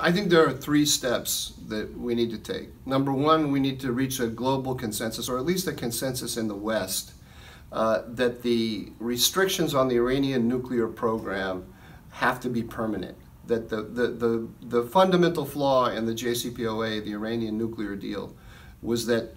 I think there are three steps that we need to take. Number one, we need to reach a global consensus, or at least a consensus in the West, uh, that the restrictions on the Iranian nuclear program have to be permanent. That the, the, the, the fundamental flaw in the JCPOA, the Iranian nuclear deal, was that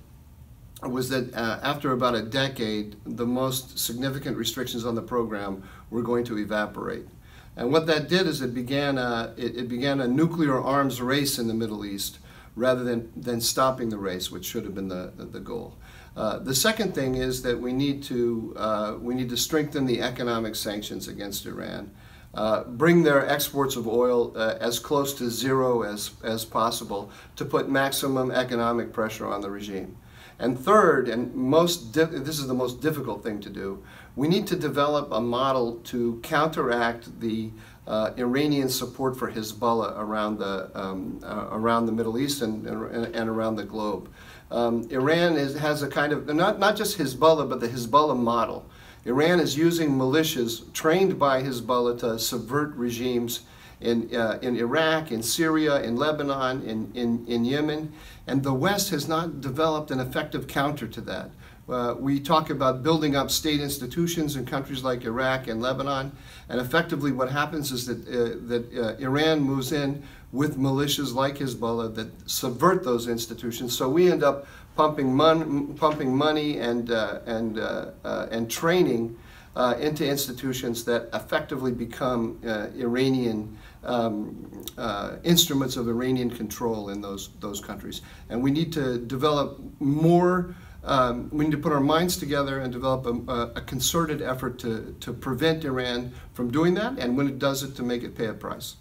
was that uh, after about a decade, the most significant restrictions on the program were going to evaporate. And what that did is it began a, it, it, began a nuclear arms race in the Middle East rather than, than stopping the race, which should have been the, the goal. Uh, the second thing is that we need to, uh, we need to strengthen the economic sanctions against Iran. Uh, bring their exports of oil uh, as close to zero as, as possible to put maximum economic pressure on the regime. And third, and most this is the most difficult thing to do, we need to develop a model to counteract the uh, Iranian support for Hezbollah around the, um, uh, around the Middle East and, and, and around the globe. Um, Iran is, has a kind of, not, not just Hezbollah, but the Hezbollah model. Iran is using militias trained by Hezbollah to subvert regimes in, uh, in Iraq, in Syria, in Lebanon, in, in, in Yemen, and the West has not developed an effective counter to that. Uh, we talk about building up state institutions in countries like Iraq and Lebanon, and effectively what happens is that, uh, that uh, Iran moves in with militias like Hezbollah that subvert those institutions. So we end up pumping, mon pumping money and, uh, and, uh, uh, into institutions that effectively become Iranian um, uh, instruments of Iranian control in those, those countries. And we need to develop more, um, we need to put our minds together and develop a, a, concerted effort to, to prevent Iran from doing that, and when it does it, to make it pay a price.